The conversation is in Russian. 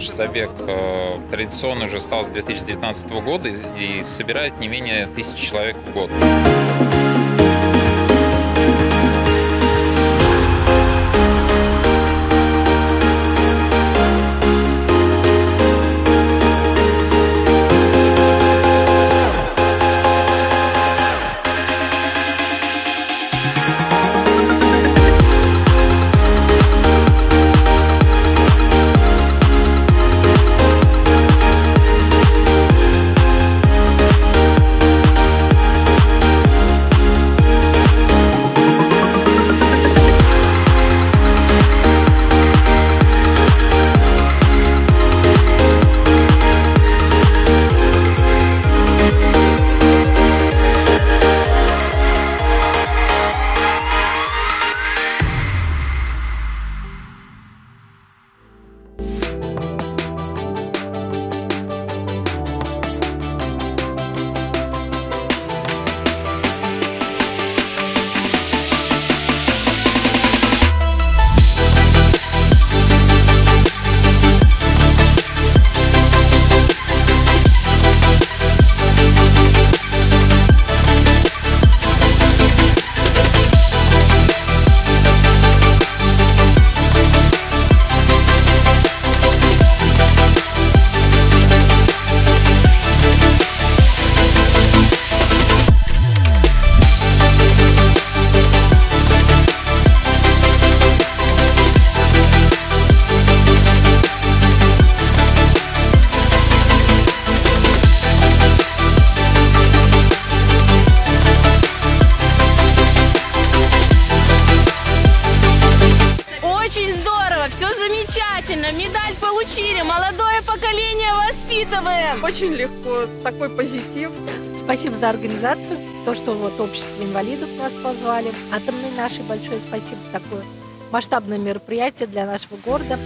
наш забег э, традиционно уже стал с 2019 года и собирает не менее тысячи человек в год. Очень здорово, все замечательно. Медаль получили, молодое поколение воспитываем. Очень легко, такой позитив. Спасибо за организацию, то, что вот общество инвалидов нас позвали. Атомной нашей большое спасибо. Такое масштабное мероприятие для нашего города.